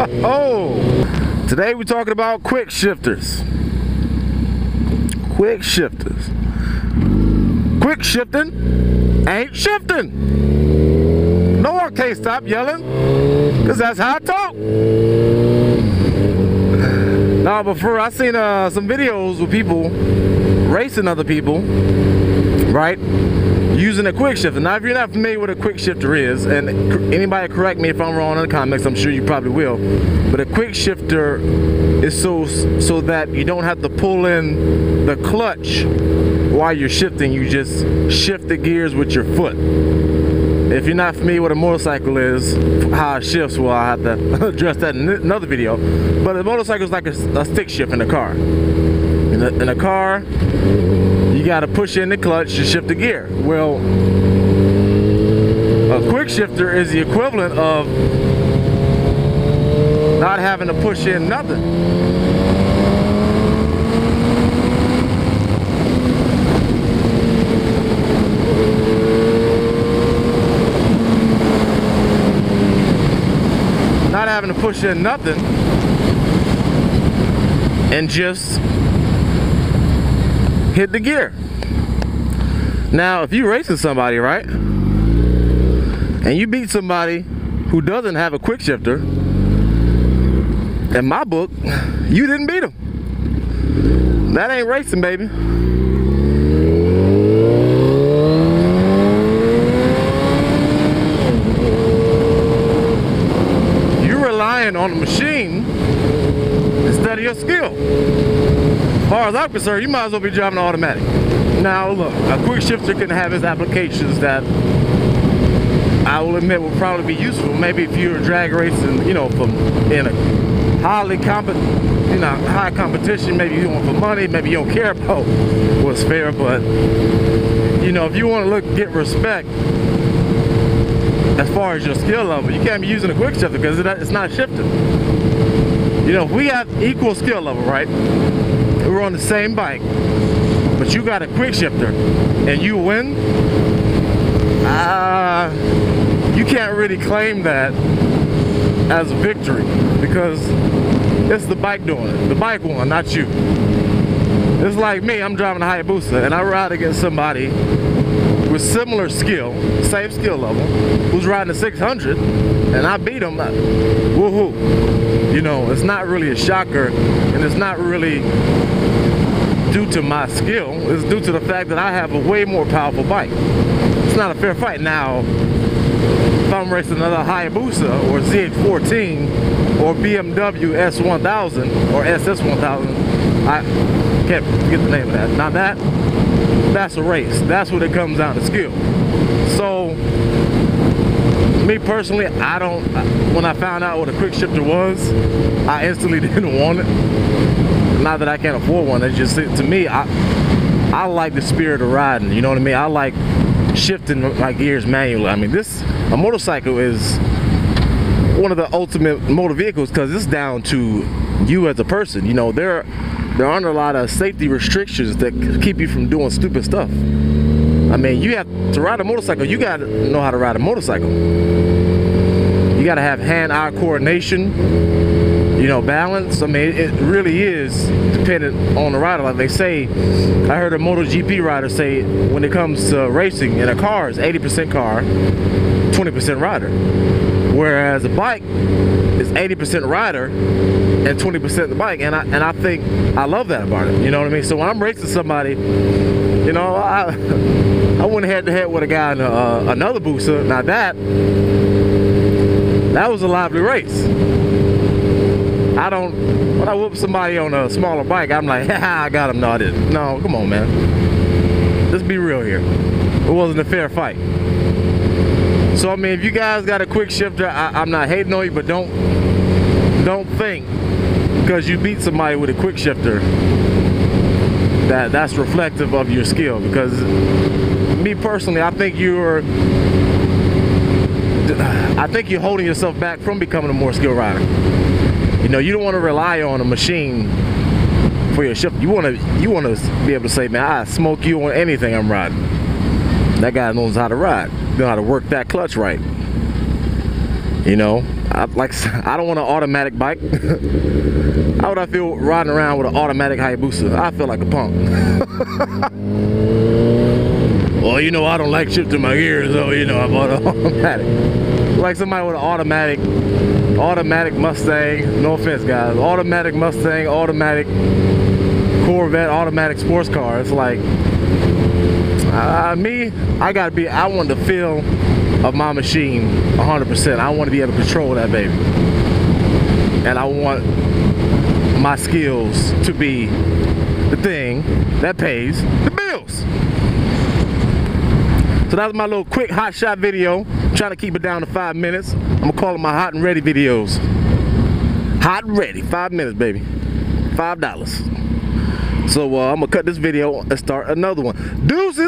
oh, today we're talking about quick shifters. Quick shifters. Quick shifting ain't shifting. No one can't stop yelling, because that's how I talk. Now, before I seen uh, some videos with people racing other people, right? Using a quick shifter. Now, if you're not familiar with a quick shifter is, and anybody correct me if I'm wrong in the comments, I'm sure you probably will. But a quick shifter is so so that you don't have to pull in the clutch while you're shifting. You just shift the gears with your foot. If you're not familiar with a motorcycle is, how it shifts, well, I have to address that in another video. But a motorcycle is like a, a stick shift in a car. In a, in a car, you got to push in the clutch to shift the gear. Well, a quick shifter is the equivalent of not having to push in nothing. Push in nothing and just hit the gear. Now, if you're racing somebody, right, and you beat somebody who doesn't have a quick shifter, in my book, you didn't beat him. That ain't racing, baby. on the machine instead of your skill. As far as I'm concerned, you might as well be driving an automatic. Now look, a quick shifter can have its applications that I will admit will probably be useful. Maybe if you're drag racing, you know, from in a highly competent, you know, high competition, maybe you want for money, maybe you don't care about what's fair, but you know, if you want to look get respect, as far as your skill level. You can't be using a quick shifter because it's not shifting. You know, we have equal skill level, right? On the same bike, but you got a quick shifter and you win, uh, you can't really claim that as a victory because it's the bike doing it. The bike won, not you. It's like me, I'm driving a Hayabusa and I ride against somebody with similar skill, same skill level, who's riding a 600, and I beat him, woohoo. You know, it's not really a shocker, and it's not really due to my skill. It's due to the fact that I have a way more powerful bike. It's not a fair fight. Now, if I'm racing another Hayabusa or ZX14 or BMW S1000 or SS1000, I can't get the name of that. Now that that's a race. That's what it comes down to skill. So, me personally, I don't, when I found out what a quick shifter was, I instantly didn't want it. Not that I can't afford one, it's just, to me, I, I like the spirit of riding, you know what I mean? I like shifting my gears manually. I mean, this, a motorcycle is one of the ultimate motor vehicles because it's down to you as a person. You know, there there aren't a lot of safety restrictions that keep you from doing stupid stuff. I mean, you have to ride a motorcycle, you gotta know how to ride a motorcycle. You gotta have hand-eye coordination, you know, balance. I mean, it really is dependent on the rider. Like they say, I heard a MotoGP rider say when it comes to racing in a car, it's 80% car, 20% rider. Whereas a bike is 80% rider and 20% the bike. And I and I think I love that about it. You know what I mean? So when I'm racing somebody, you know, I I went head to head with a guy in a, uh, another Busa. Now that that was a lively race. I don't when I whoop somebody on a smaller bike, I'm like, I got him. No, I didn't. No, come on, man. Let's be real here. It wasn't a fair fight. So I mean, if you guys got a quick shifter, I, am not hating on you, but don't don't think because you beat somebody with a quick shifter that that's reflective of your skill. Because me personally, I think you're I think you're holding yourself back from becoming a more skilled rider. You know, you don't want to rely on a machine for your shift. You want to you want to be able to say, man, I smoke you on anything I'm riding. That guy knows how to ride know how to work that clutch right. You know, I, like I don't want an automatic bike. How would I feel riding around with an automatic Hayabusa? I feel like a punk. well, you know, I don't like shifting my gears, so you know, I bought an automatic. Like somebody with an automatic, automatic Mustang. No offense, guys. Automatic Mustang, automatic Corvette, automatic sports car. It's like uh, me, I gotta be. I want the feel of my machine 100%. I want to be able to control that baby, and I want my skills to be the thing that pays the bills. So that was my little quick hot shot video. I'm trying to keep it down to five minutes. I'm gonna call it my hot and ready videos. Hot and ready, five minutes, baby. Five dollars. So uh, I'm gonna cut this video and start another one. Deuces.